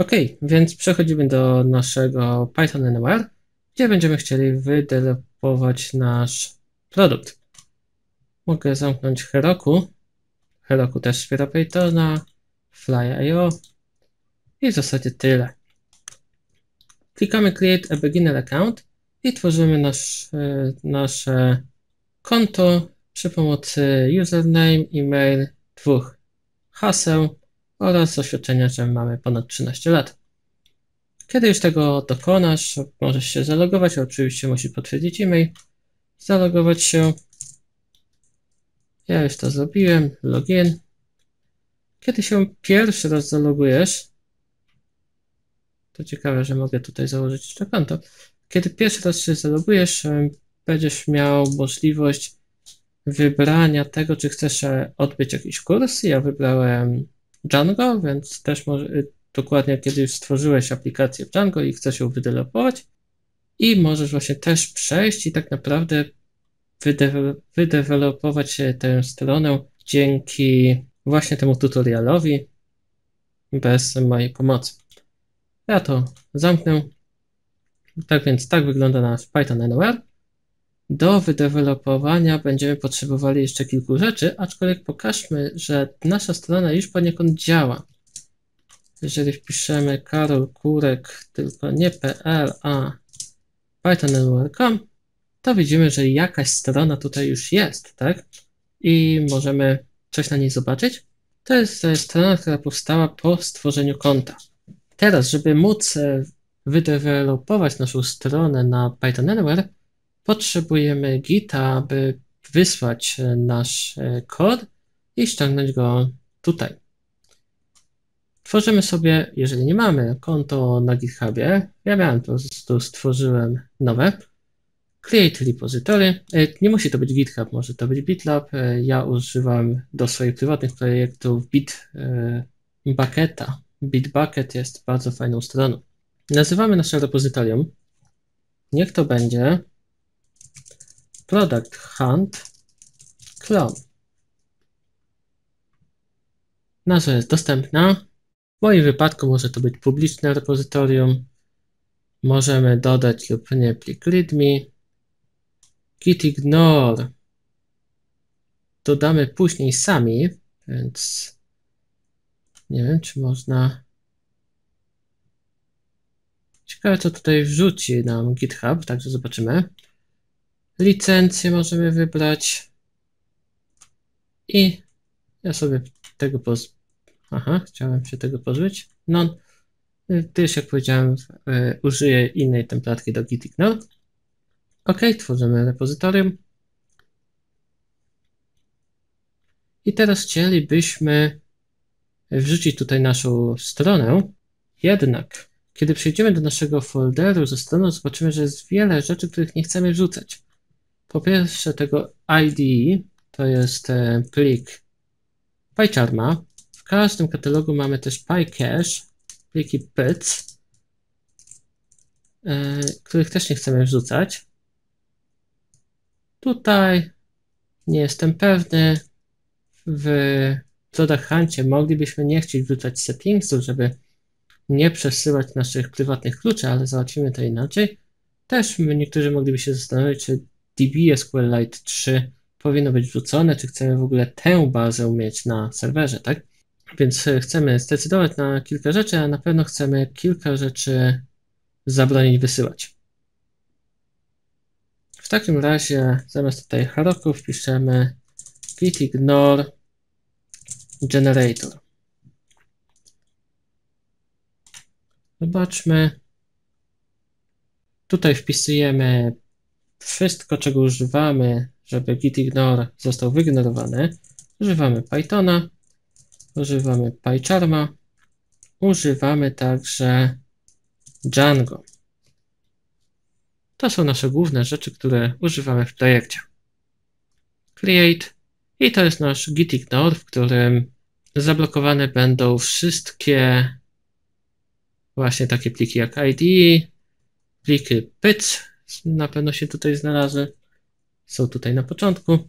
Ok, więc przechodzimy do naszego Python Anywhere, gdzie będziemy chcieli wydevelopować nasz produkt. Mogę zamknąć Heroku. Heroku też wspiera Pythona, Fly.io i w zasadzie tyle. Klikamy Create a Beginner Account i tworzymy nasz, e, nasze konto przy pomocy username, e-mail, dwóch haseł oraz oświadczenia, że mamy ponad 13 lat. Kiedy już tego dokonasz, możesz się zalogować, oczywiście musisz potwierdzić e-mail, zalogować się. Ja już to zrobiłem, login. Kiedy się pierwszy raz zalogujesz, to ciekawe, że mogę tutaj założyć jeszcze konto. Kiedy pierwszy raz się zalogujesz, będziesz miał możliwość wybrania tego, czy chcesz e, odbyć jakiś kurs. Ja wybrałem Django, więc też może, y, dokładnie kiedy już stworzyłeś aplikację w Django i chcesz ją wydevelopować i możesz właśnie też przejść i tak naprawdę wydevelopować tę stronę dzięki właśnie temu tutorialowi bez mojej pomocy. Ja to zamknę. Tak więc tak wygląda nasz Python Anywhere. Do wydevelopowania będziemy potrzebowali jeszcze kilku rzeczy, aczkolwiek pokażmy, że nasza strona już poniekąd działa. Jeżeli wpiszemy Karol Kurek, tylko nie PL, a python.com, to widzimy, że jakaś strona tutaj już jest, tak? I możemy coś na niej zobaczyć. To jest strona, która powstała po stworzeniu konta. Teraz, żeby móc e, wydevelopować naszą stronę na Python Anywhere, potrzebujemy Gita, aby wysłać e, nasz e, kod i ściągnąć go tutaj. Tworzymy sobie, jeżeli nie mamy, konto na GitHubie. Ja miałem to, to stworzyłem nowe. Create repository. E, nie musi to być GitHub, może to być GitLab. Ja używam do swoich prywatnych projektów Bitbucketa. Bitbucket jest bardzo fajną stroną. Nazywamy nasze repozytorium. Niech to będzie Product Hunt Clone. Nazwa jest dostępna. W moim wypadku może to być publiczne repozytorium. Możemy dodać lub nie plik readme. Git ignore dodamy później sami, więc nie wiem, czy można. Ciekawe, co tutaj wrzuci nam GitHub, także zobaczymy. Licencję możemy wybrać. I ja sobie tego poz... Aha, chciałem się tego pozbyć. Non. Też jak powiedziałem, y, użyję innej templatki do gitignore. OK, tworzymy repozytorium. I teraz chcielibyśmy wrzucić tutaj naszą stronę. Jednak, kiedy przejdziemy do naszego folderu ze stroną, zobaczymy, że jest wiele rzeczy, których nie chcemy wrzucać. Po pierwsze tego ID to jest e, plik PyCharma. W każdym katalogu mamy też PyCache, pliki PITS, e, których też nie chcemy wrzucać. Tutaj nie jestem pewny. W Product Huncie moglibyśmy nie chcieć wrzucać settingsów, żeby nie przesyłać naszych prywatnych kluczy, ale załatwimy to inaczej. Też niektórzy mogliby się zastanowić, czy DB SQLite 3 powinno być wrzucone, czy chcemy w ogóle tę bazę mieć na serwerze, tak? Więc e, chcemy zdecydować na kilka rzeczy, a na pewno chcemy kilka rzeczy zabronić wysyłać. W takim razie zamiast tutaj Heroku wpiszemy git ignore generator. Zobaczmy. Tutaj wpisujemy wszystko, czego używamy, żeby gitignore został wygenerowany. Używamy Pythona, używamy PyCharma, używamy także Django. To są nasze główne rzeczy, które używamy w projekcie. Create i to jest nasz gitignore, w którym zablokowane będą wszystkie właśnie takie pliki jak ID, pliki PIT, na pewno się tutaj znalazły. Są tutaj na początku.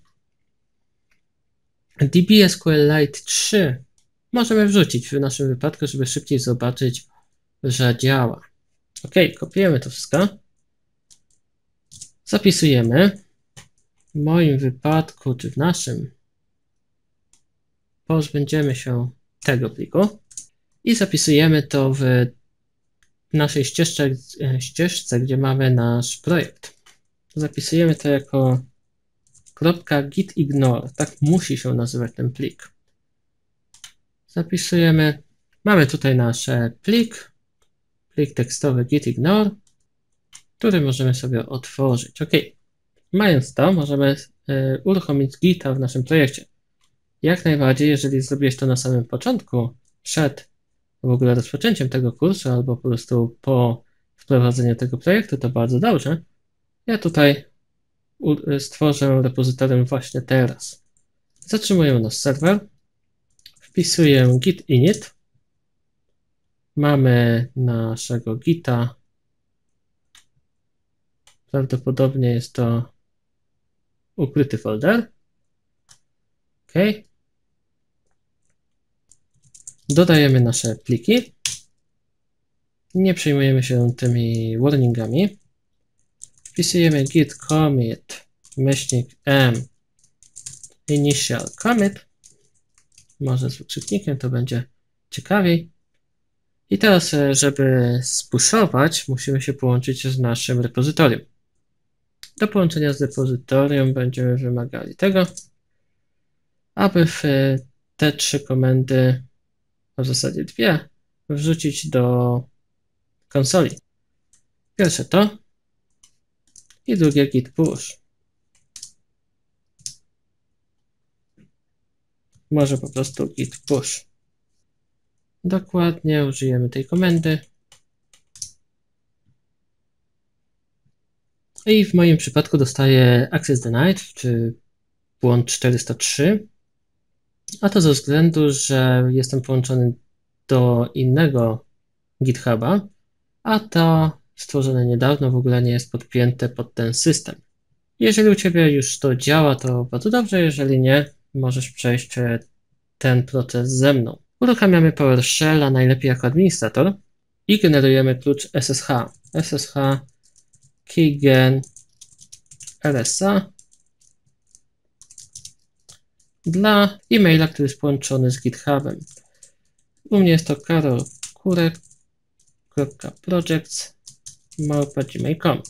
DB SQLite 3 możemy wrzucić w naszym wypadku, żeby szybciej zobaczyć, że działa. Ok, kopiujemy to wszystko. Zapisujemy. W moim wypadku, czy w naszym, pozbędziemy się tego pliku i zapisujemy to w naszej ścieżce, ścieżce gdzie mamy nasz projekt. Zapisujemy to jako .gitignore. Tak musi się nazywać ten plik. Zapisujemy. Mamy tutaj nasz plik, plik tekstowy gitignore, który możemy sobie otworzyć. OK. Mając to, możemy y, uruchomić Gita w naszym projekcie. Jak najbardziej, jeżeli zrobiłeś to na samym początku, przed w ogóle rozpoczęciem tego kursu, albo po prostu po wprowadzeniu tego projektu, to bardzo dobrze. Ja tutaj stworzę repozytorium właśnie teraz. Zatrzymuję nasz serwer, wpisuję git init, mamy naszego gita, prawdopodobnie jest to ukryty folder, ok, dodajemy nasze pliki, nie przejmujemy się tymi warningami, wpisujemy git commit myślnik m initial commit. Może z wykrzyknikiem to będzie ciekawiej. I teraz e, żeby spuszować musimy się połączyć z naszym repozytorium. Do połączenia z repozytorium będziemy wymagali tego aby w e, te trzy komendy w zasadzie dwie wrzucić do konsoli pierwsze to i drugie git push. Może po prostu git push. Dokładnie użyjemy tej komendy. I w moim przypadku dostaję access denied, czy błąd 403. A to ze względu, że jestem połączony do innego GitHuba, a to stworzone niedawno w ogóle nie jest podpięte pod ten system. Jeżeli u Ciebie już to działa, to bardzo dobrze, jeżeli nie, możesz przejść e, ten proces ze mną. Uruchamiamy PowerShella najlepiej jako administrator i generujemy klucz SSH. SSH keygen RSA dla e-maila, który jest połączony z GitHubem. U mnie jest to karolkurek.projects małpa.gmail.com.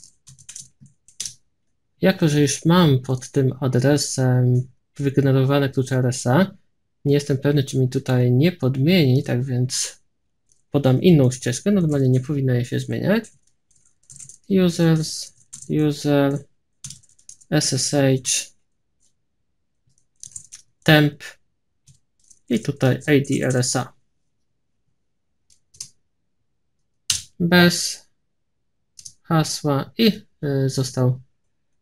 Jako, że już mam pod tym adresem wygenerowane klucze RSA, nie jestem pewny, czy mi tutaj nie podmieni, tak więc podam inną ścieżkę. Normalnie nie powinno jej się zmieniać. Users, user, SSH, temp i tutaj ID RSA. Bez hasła i y, został,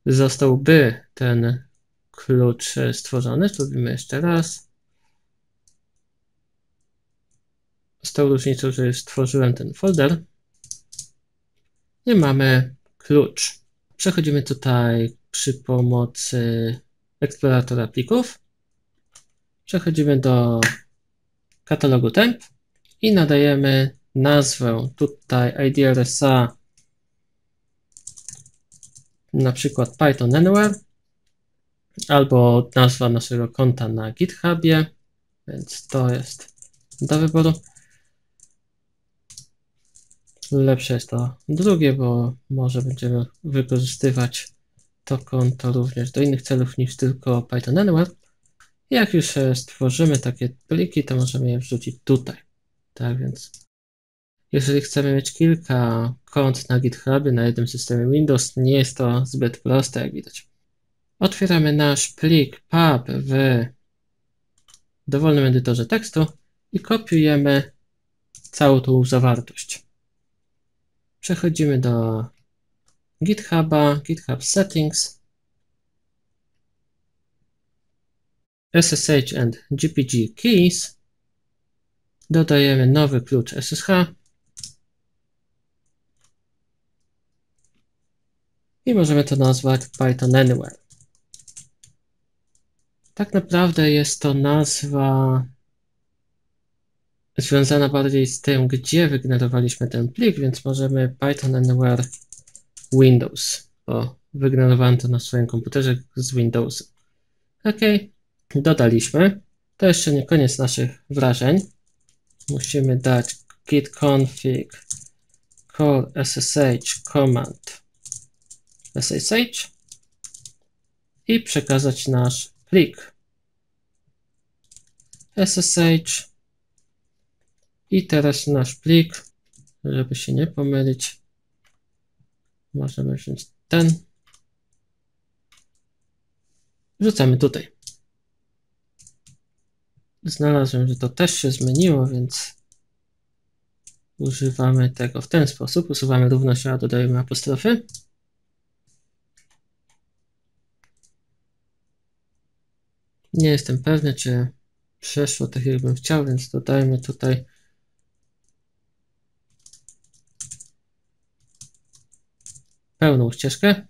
zostałby ten klucz stworzony. Spróbujmy jeszcze raz. Z tą różnicą, że już stworzyłem ten folder i mamy klucz. Przechodzimy tutaj przy pomocy eksploratora plików. Przechodzimy do katalogu temp i nadajemy nazwę tutaj IDRSA na przykład Python Anywhere albo nazwa naszego konta na GitHubie, więc to jest do wyboru. Lepsze jest to drugie, bo może będziemy wykorzystywać to konto również do innych celów niż tylko Python Anywhere. Jak już stworzymy takie pliki, to możemy je wrzucić tutaj. Tak więc jeżeli chcemy mieć kilka kont na GitHubie na jednym systemie Windows, nie jest to zbyt proste, jak widać. Otwieramy nasz plik pub w dowolnym edytorze tekstu i kopiujemy całą tą zawartość. Przechodzimy do GitHuba, GitHub Settings, SSH and GPG Keys, dodajemy nowy klucz SSH i możemy to nazwać Python Anywhere. Tak naprawdę jest to nazwa związana bardziej z tym, gdzie wygenerowaliśmy ten plik, więc możemy Python anywhere Windows, bo wygenerowałem to na swoim komputerze z Windowsem. OK, dodaliśmy. To jeszcze nie koniec naszych wrażeń. Musimy dać git config call ssh command ssh i przekazać nasz plik ssh i teraz nasz plik, żeby się nie pomylić, możemy wziąć ten, wrzucamy tutaj. Znalazłem, że to też się zmieniło, więc używamy tego w ten sposób. Usuwamy równość, a dodajemy apostrofy. Nie jestem pewny, czy przeszło tak, jakbym chciał, więc dodajmy tutaj pełną ścieżkę.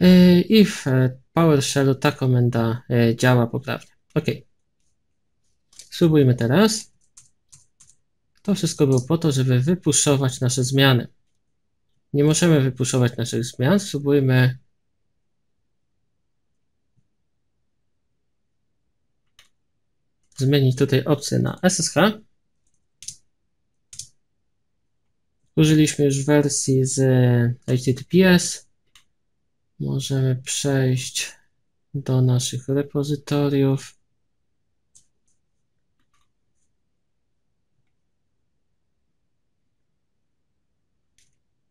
Yy, I w PowerShellu ta komenda yy, działa poprawnie. OK. Spróbujmy teraz. To wszystko było po to, żeby wypuszować nasze zmiany. Nie możemy wypuszować naszych zmian. Spróbujmy zmienić tutaj opcję na SSH. Użyliśmy już wersji z HTTPS. Możemy przejść do naszych repozytoriów.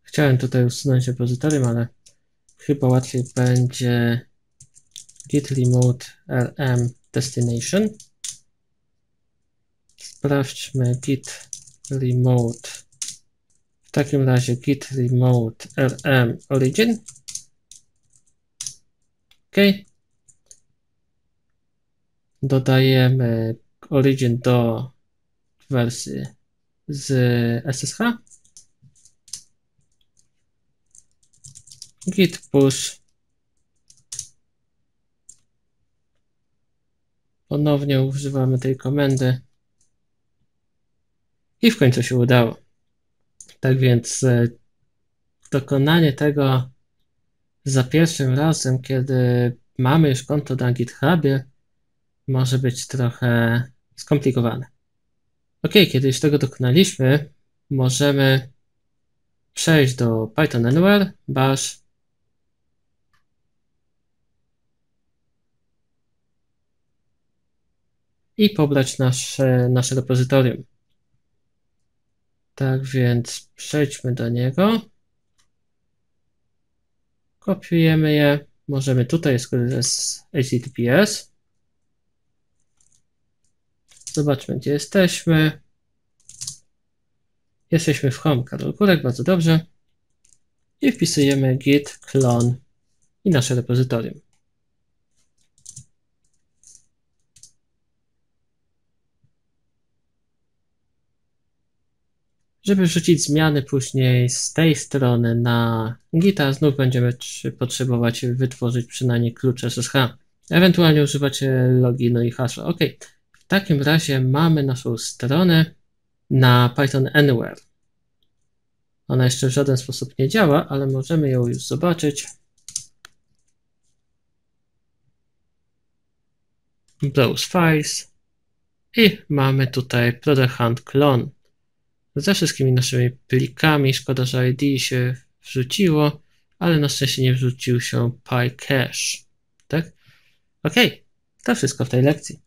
Chciałem tutaj usunąć repozytorium, ale chyba łatwiej będzie git remote rm destination. Sprawdźmy git remote. W takim razie git remote rm origin. OK. Dodajemy origin do wersji z SSH. Git push. Ponownie używamy tej komendy. I w końcu się udało. Tak więc e, dokonanie tego za pierwszym razem, kiedy mamy już konto na GitHubie, może być trochę skomplikowane. Ok, kiedy już tego dokonaliśmy, możemy przejść do Python Anywhere, bash i pobrać nasze, nasze repozytorium. Tak więc przejdźmy do niego. Kopiujemy je. Możemy tutaj skorzystać z HTTPS. Zobaczmy, gdzie jesteśmy. Jesteśmy w home Karol bardzo dobrze. I wpisujemy git clone i nasze repozytorium. Żeby wrzucić zmiany później z tej strony na Gita, znów będziemy potrzebować wytworzyć przynajmniej klucz SSH. Ewentualnie używacie loginu i hasła. OK. W takim razie mamy naszą stronę na Python Anywhere. Ona jeszcze w żaden sposób nie działa, ale możemy ją już zobaczyć. Browse files i mamy tutaj Product Hunt Clone ze wszystkimi naszymi plikami. Szkoda, że ID się wrzuciło, ale na szczęście nie wrzucił się PyCache. Tak? Ok, to wszystko w tej lekcji.